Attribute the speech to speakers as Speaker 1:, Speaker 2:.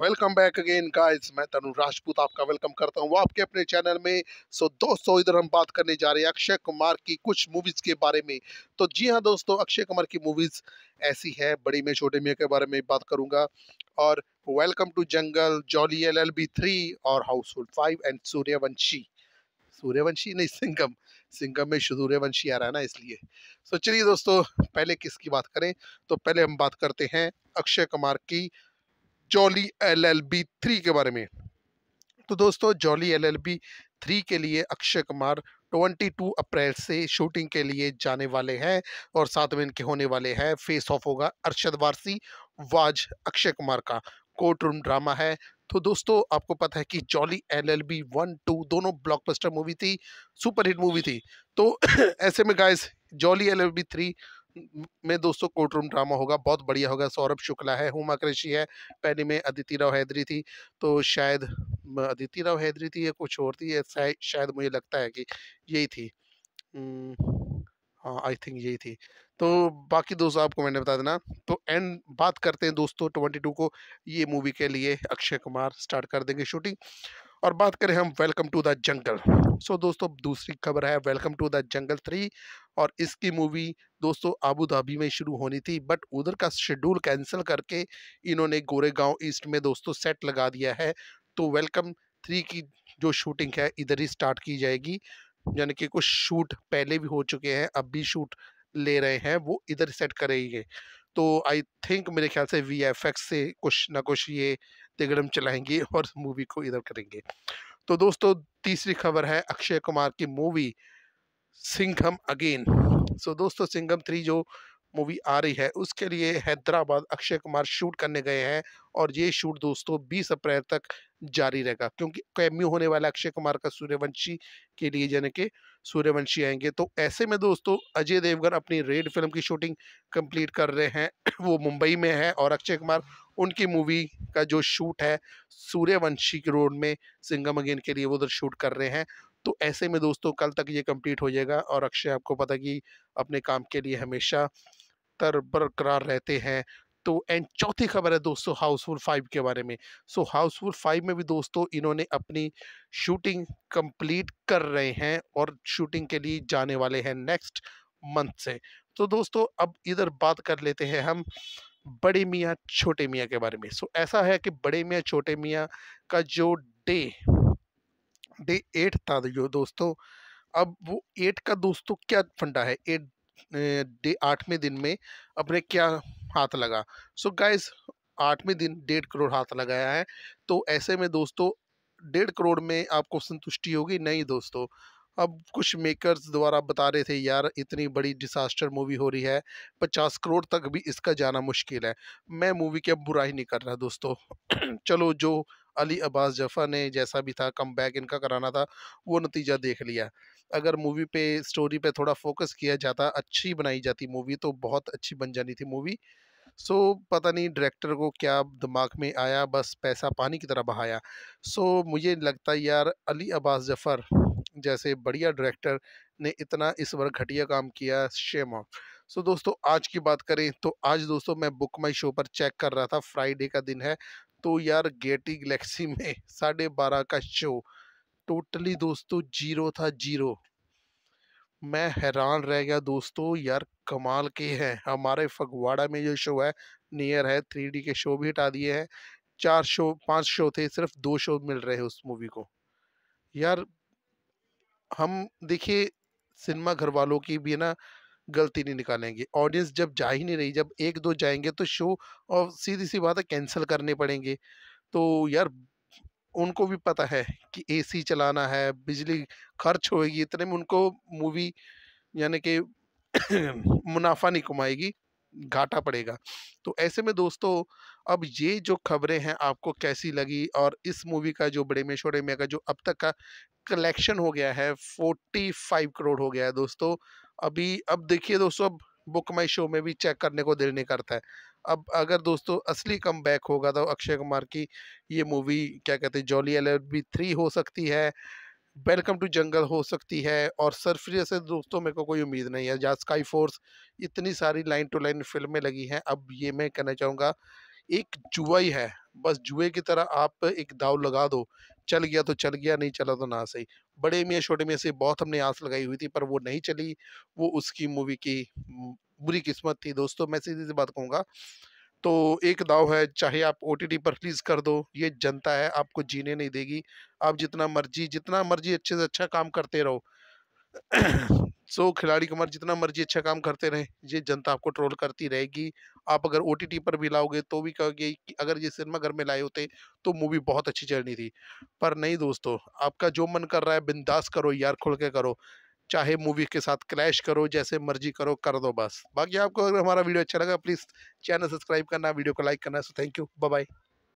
Speaker 1: Welcome back again guys, मैं तनु राजपूत आपका welcome करता हूँ आपके अपने चैनल में। सो दोस्तों, इधर हम बात करने जा रहे हैं अक्षय कुमार की कुछ मूवीज़ के बारे में। तो जी हाँ दोस्तों, अक्षय कुमार की मूवीज़ ऐसी है, बड़ी में, छोटे में के बारे में बात करूँगा। और welcome to jungle, Jolly L L और Housefull five and Sooryavanshi. Sooryavanshi नहीं सिंगम सिंगम में सूर्यवंशी आ रहा है ना, इसलिए। तो चलिए दोस्तों, पहले किसकी बात करें? तो पहले हम बात करते हैं अक्षय कुमार की। Jolly L L B three के बारे में। तो दोस्तों Jolly L L B three के लिए अक्षय कुमार 22 अप्रैल से शूटिंग के लिए जाने वाले हैं और साथ में इनके होने वाले हैं फेस ऑफ़ होगा अरशद वारसी, वाज अक्षय कुमार का। कोर्ट रूम ड्रामा है। तो दोस्तों, आपको पता है कि Jolly L L B one two दोनों ब्लॉकबस्टर मूवी थी सुपरहिट मूवी थी। तो ऐसे में guys Jolly L L B three में दोस्तों कोर्ट रूम ड्रामा होगा, बहुत बढ़िया होगा। सौरभ शुक्ला है, हुमा कृषि है, पहले में अदिति राव हैदरी थी तो शायद अदिति राव हैदरी थी या कुछ और थी शायद मुझे लगता है कि यही थी। हाँ आई थिंक यही थी। तो बाकी दोस्तों आपको मैंने बता देना तो एंड बात करते हैं दोस्तों ट्वेंटी को, ये मूवी के लिए अक्षय कुमार स्टार्ट कर देंगे शूटिंग। और बात करें हम, welcome to the jungle. So दोस्तों, दूसरी खबर है, welcome to the jungle three और इसकी मूवी दोस्तों आबू धाबी में शुरू होनी थी, बट उधर का शेड्यूल कैंसिल करके इन्होंने गोरेगांव ईस्ट में दोस्तों सेट लगा दिया है। तो वेलकम थ्री की जो शूटिंग है, इधर ही स्टार्ट की जाएगी। यानी कि कुछ शूट पहले भी हो चुके हैं, अब भी शूट ले रहे हैं, वो इधर सेट करेंगे। तो आई थिंक मेरे ख्याल से वी एफ़ एक्स से कुछ ना कुछ ये तिगड़म चलाएँगे और मूवी को इधर करेंगे। तो दोस्तों तीसरी खबर है अक्षय कुमार की मूवी सिंघम अगेन। सो दोस्तों, सिंघम थ्री जो मूवी आ रही है, उसके लिए हैदराबाद अक्षय कुमार शूट करने गए हैं और ये शूट दोस्तों 20 अप्रैल तक जारी रहेगा, क्योंकि कैम्यू होने वाला अक्षय कुमार का सूर्यवंशी के लिए जाने के सूर्यवंशी आएँगे। तो ऐसे में दोस्तों, अजय देवगन अपनी रेड फ़िल्म की शूटिंग कंप्लीट कर रहे हैं, वो मुंबई में है और अक्षय कुमार उनकी मूवी का जो शूट है, सूर्यवंशी के रोड में सिंगम अगेन के लिए वो उधर शूट कर रहे हैं। तो ऐसे में दोस्तों कल तक ये कंप्लीट हो जाएगा और अक्षय आपको पता कि अपने काम के लिए हमेशा तर बरकरार रहते हैं। तो एंड चौथी खबर है दोस्तों हाउसफुल फाइव के बारे में। सो हाउसफुल फाइव में भी दोस्तों इन्होंने अपनी शूटिंग कंप्लीट कर रहे हैं और शूटिंग के लिए जाने वाले हैं नेक्स्ट मंथ से। तो दोस्तों अब इधर बात कर लेते हैं हम बड़े मियाँ, छोटे मियाँ के बारे में। सो ऐसा है कि बड़े मियाँ, छोटे मियाँ का जो डे डे एट था जो दोस्तों। अब वो एट का दोस्तों क्या फंडा है? एट डे आठवें दिन में अपने क्या हाथ लगा? सो गाइस आठवें दिन डेढ़ करोड़ हाथ लगाया है। तो ऐसे में दोस्तों, डेढ़ करोड़ में आपको संतुष्टि होगी? नहीं दोस्तों। अब कुछ मेकर्स द्वारा बता रहे थे, यार, इतनी बड़ी डिसास्टर मूवी हो रही है। पचास करोड़ तक भी इसका जाना मुश्किल है। मैं मूवी की बुराई नहीं कर रहा दोस्तों। चलो, जो अली अब्बास जफ़र ने जैसा भी था कम बैक इनका कराना था वो नतीजा देख लिया। अगर मूवी पे स्टोरी पे थोड़ा फोकस किया जाता अच्छी बनाई जाती मूवी तो बहुत अच्छी बन जानी थी मूवी। सो so, पता नहीं डायरेक्टर को क्या दिमाग में आया बस पैसा पानी की तरह बहाया। सो so, मुझे लगता है यार अली अब्बास जफ़र जैसे बढ़िया डायरेक्टर ने इतना इस बार घटिया काम किया शेम ऑफ़ सो दोस्तों आज की बात करें तो आज दोस्तों मैं बुक माई शो पर चेक कर रहा था फ्राइडे का दिन है तो यार गेटी गलेक्सी में साढ़े बारह का शो। टोटली दोस्तों ज़ीरो था ज़ीरो। मैं हैरान रह गया दोस्तों, यार कमाल के हैं। हमारे फगवाड़ा में जो शो है, नियर है, थ्री डी के शो भी हटा दिए हैं। चार शो, पाँच शो थे, सिर्फ़ दो शो मिल रहे हैं उस मूवी को। यार, हम देखिए, सिनेमा घर वालों की भी ना गलती नहीं निकालेंगे। ऑडियंस जब जा ही नहीं रही, जब एक दो जाएँगे तो शो और सीधी सी बात है कैंसिल करने पड़ेंगे। तो यार, उनको भी पता है कि एसी चलाना है, बिजली खर्च होएगी, इतने में उनको मूवी यानी कि मुनाफा नहीं कमाएगी, घाटा पड़ेगा। तो ऐसे में दोस्तों, अब ये जो खबरें हैं आपको कैसी लगी और इस मूवी का जो बड़े में, छोटे में का जो अब तक का कलेक्शन हो गया है, फोर्टी फाइव करोड़ हो गया है दोस्तों। अभी, अब देखिए दोस्तों, अब बुक माई शो में भी चेक करने को दिल नहीं करता है। अब अगर दोस्तों असली कम बैक होगा तो अक्षय कुमार की ये मूवी क्या कहते हैं जॉली एल बी थ्री हो सकती है वेलकम टू जंगल हो सकती है और सरफरी से दोस्तों मेरे को कोई उम्मीद नहीं है। जहाँ स्काई फोर्स इतनी सारी लाइन टू लाइन फ़िल्में लगी हैं, अब ये मैं कहना चाहूँगा, एक जुआ ही है। बस जुए की तरह आप एक दाव लगा दो चल गया तो चल गया, नहीं चला तो ना सही। बड़े मियाँ छोटे मियाँ से बहुत हमने आस लगाई हुई थी, पर वो नहीं चली। वो उसकी मूवी की बुरी किस्मत थी। दोस्तों, मैं सीधी सी बात कहूँगा तो एक दाव है, चाहे आप ओ पर रिलीज़ कर दो, ये जनता है, आपको जीने नहीं देगी। आप जितना मर्ज़ी जितना मर्ज़ी अच्छे से अच्छा काम करते रहो। सो, खिलाड़ी कुमार जितना मर्ज़ी अच्छा काम करते रहे, ये जनता आपको ट्रोल करती रहेगी। आप अगर ओटीटी पर भी लाओगे तो भी कहोगे कि, अगर ये सिनेमा घर में लाए होते तो मूवी बहुत अच्छी चलनी थी। पर नहीं दोस्तों, आपका जो मन कर रहा है बिंदास करो, यार खुल के करो। चाहे मूवी के साथ क्लैश करो, जैसे मर्ज़ी करो, कर दो बस। बाकी आपको अगर हमारा वीडियो अच्छा लगा, प्लीज़ चैनल सब्सक्राइब करना, वीडियो को लाइक करना। So, thank you bye